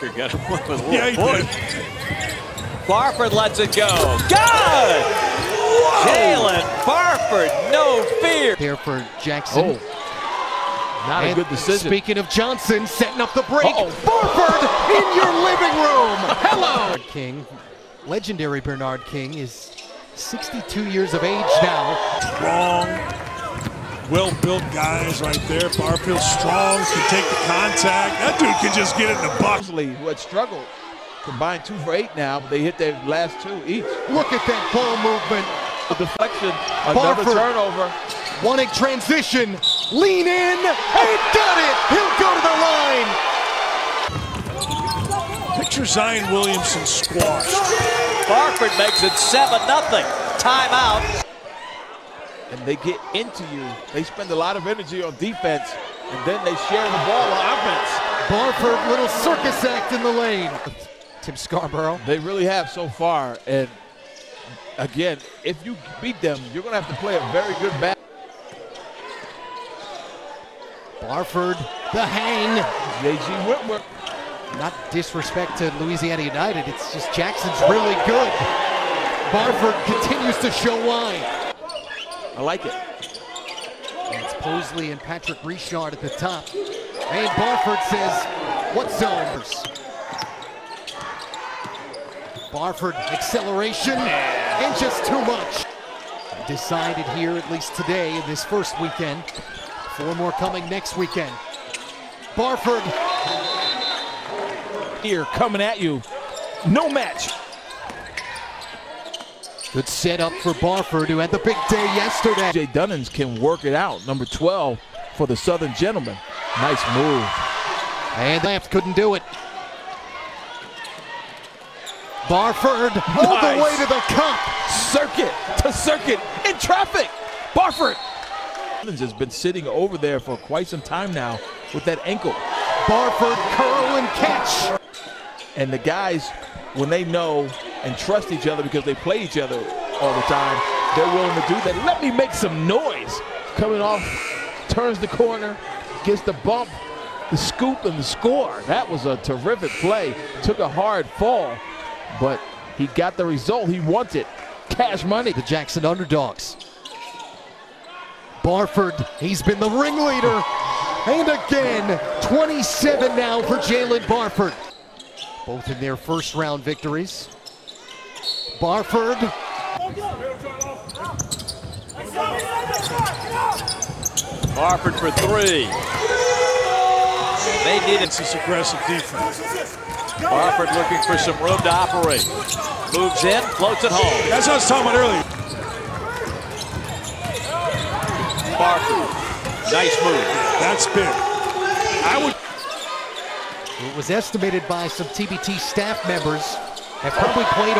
Parker got one with a Yeah, little push. Barford lets it go. Good! Jaylen Barford, no fear. There for Jackson. Oh, not And a good decision. Speaking of Johnson, setting up the break. Uh-oh. Barford in your living room. Hello. King, legendary Bernard King, is 62 years of age now. Strong, well-built guys right there. Barfield strong, can take the contact. That dude can just get it in the box. Mosley, who had struggled, combined two for eight now, but they hit their last two each. Look at that ball movement. A deflection, another Barford. turnover. Wanting transition. Lean in and got it. He'll go to the line. Picture Zion Williamson squash. Barford makes it 7 nothing. Timeout. And they get into you. They spend a lot of energy on defense, and then they share the ball on offense. Barford, little circus act in the lane. Tim Scarborough. They really have so far. And again, if you beat them, you're going to have to play a very good bat. Barford, the hang. J.G. Whitworth. Not disrespect to Louisiana United, it's just Jackson's really good. Barford continues to show why. I like it. And it's Posley and Patrick Richard at the top. And Barford says, what zones? Barford, acceleration, and just too much. Decided here, at least today, in this first weekend. Four more coming next weekend. Barford Here, coming at you. No match. Good setup for Barford, who had the big day yesterday. Jay Dunnins can work it out. Number 12 for the Southern Gentleman. Nice move. And left couldn't do it. Barford all the way to the cup. Circuit to circuit in traffic. Barford. Dunnins has been sitting over there for quite some time now with that ankle. Barford curl and catch. And the guys, when they know and trust each other because they play each other all the time, they're willing to do that. Let me make some noise. Coming off, turns the corner, gets the bump, the scoop, and the score. That was a terrific play. Took a hard fall, but he got the result he wanted. Cash money. The Jackson underdogs. Barford, he's been the ringleader. And again, 27 now for Jaylen Barford. Both in their first round victories. Barford, Barford for three. They needed It's this aggressive defense. Barford looking for some room to operate. Moves in, floats it home. That's what I was talking about earlier. Barford, nice move. That's big. I would it was estimated by some TBT staff members, have probably played